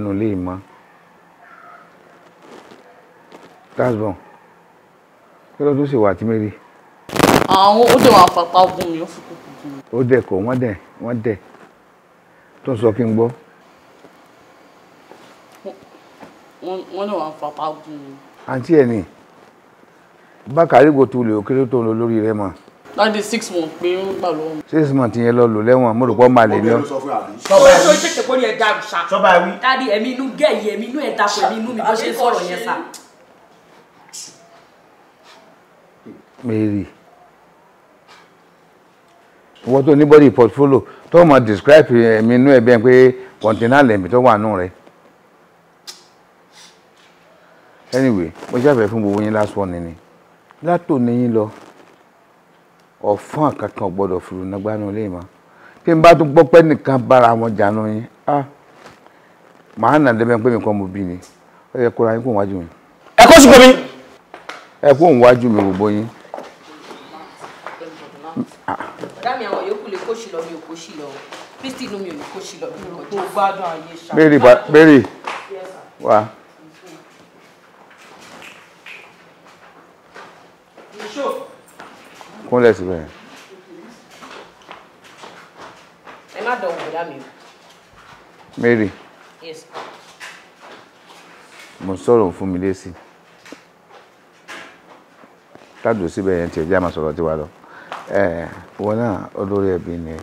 nínú ilé ìmọ̀ tasbon kí ló tún sì wà tí mary? Àwọn ó dẹ̀ wà fapá gún mi ó fi gún mi. ó dẹ̀ kọ́ wọ́n dẹ̀ wọ́n dẹ̀. Tó sọ kí n gbọ́. Wọ́n wọ́n dẹ̀ wà fapá gún mi. àǹtí ẹ̀ ní bákàrí kò tu lè òkèèrè tó ń lo lórí rẹ mọ̀ láti six months pé ó gbà lọ́wọ́ six months yẹn lọ lò lẹ́wọ̀n mo rò pọ́ máa lè ní ọ ó ṣe ṣèṣe kó ní ẹ dá sọba wí. ẹ̀mí inú gẹ̀yì ẹ̀mí inú ẹ̀ dapò ẹ̀mí inú mi bó ṣe ń sọ̀rọ̀ yẹn sá. mary. Wọ́n tó ní body portfolio tó mọ̀ describe ẹ̀mí inú ẹ̀ bẹ́ẹ̀ pé kọ̀ǹtínà lẹ̀mí tó wà nù rẹ̀. Anyway mo ṣàfẹ́ fún gbogbo yín last one ni. Látò níyìn lọ ọ̀fọ́n kankan gbọ́dọ̀ fìlú nàgbánu lè mọ́ kí n bá tún gbọ́ pé nìkan bára wọn jànú yín ah màá nà lẹ́bẹ̀ẹ́ pé mi kọ́ mo bí ni. Ó yẹ kóra yín kó wájú mi. Ẹ kó sùpò mi. ẹ kó wájú mi gbogbo yín. Ọ̀dà mi àwọn yòókù lè kó sí lọ mi ò kó sí lọ. Kristi inú mi ò ní kó sí lọ mi ò tó gbádùn ayé ṣá. béèrè béèrè wá kúnlẹ̀ síbẹ̀. Ẹ má dánwò ọ̀dà mi o. Mary. Yes. Mo sọ̀rọ̀ fún mi lésì. Tádùn síbẹ̀ yẹn tiẹ̀ jẹ́ àmà sọ̀rọ̀ tiwa lọ. Wọn náà olórí ẹbí ni ẹ.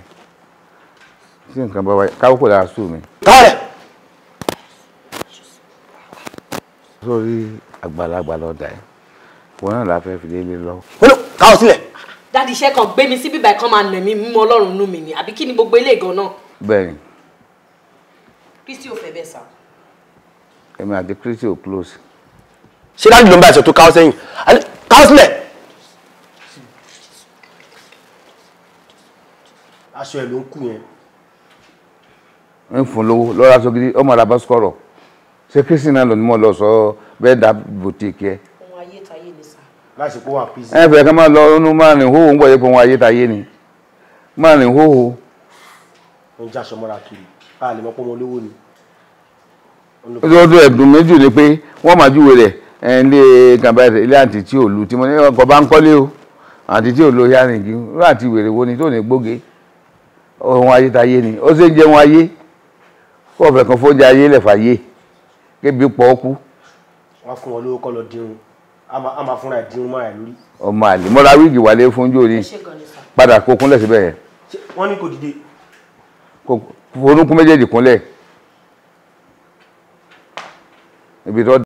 Tí nǹkan bá wáyé káwọ́ kò dára sùn mi. Káàrẹ̀. sórí àgbàlagbà lọ́dà ẹ̀. Wọn náà la fẹ́ fi délé lọ. Olú káwọ́ sílẹ̀. Dádì iṣẹ́ kan gbé mi sí bíbá kan máa nà mí mímọ́ ọlọ́run nú mi ni. Àbí kí ni gbogbo ilé gan náà? Bẹ́ẹ̀ ni kristi ò fẹ́ bẹ́ẹ̀ sá. èmi àti Christy ò close. Ṣé dáàdì ló ń bá ẹ̀sọ̀ tó káwọ́ sẹ́yìn? Káwọ́ sílẹ̀. aṣọ ẹ̀ ló ń kú yẹn. ń fún lówó lọ́ra sọ gidi ọmọ àdàbọ̀ sọ̀rọ̀. Ṣé Christy náà lọ ní mo lọ sọ bẹ́ẹ̀ dá bòtíkì ẹ láti kó wà píìsì. ẹ fẹ́ ká máa lọ inú máa rìn hóhó ń gbọ́ yẹ pé wọn ayé ta yé ni. Máa rìn hóhó ń já aṣọ mọ́ra kiri. A lè mọ pé ọmọ olówó ni. lọ́dún ẹ̀dùn méjì ni pé wọ́n máa júwe rẹ̀ ẹ̀ ń lé gàmbá ilé àǹtí tí ò lu tí mo ní ọkọ̀ bá ń kọ́lé o. Àǹtí tí ò lo yárìngì rú àti wèrè wo ni tó ní gbóge? Ohun ayé ta yé ni. Ó ṣe ń jẹun ayé. Kó ọ̀fẹ́ kan fóúnjẹ ayé lẹ̀fà yé kébi pọ̀ ọ́ kú. Wọ́n fún wọn lówó kọ́ lọ máa a máa fúnra ẹ̀ dirun mọ́ra ẹ̀ lórí. ọmọ àlè mọ́ra wíìgì wálé fún ni sá. padà kó kúnlẹ̀ síbẹ̀ yẹn wọ́n ní kò dìde. kó forúnkún méjèèjì kúnlẹ̀ ibi tó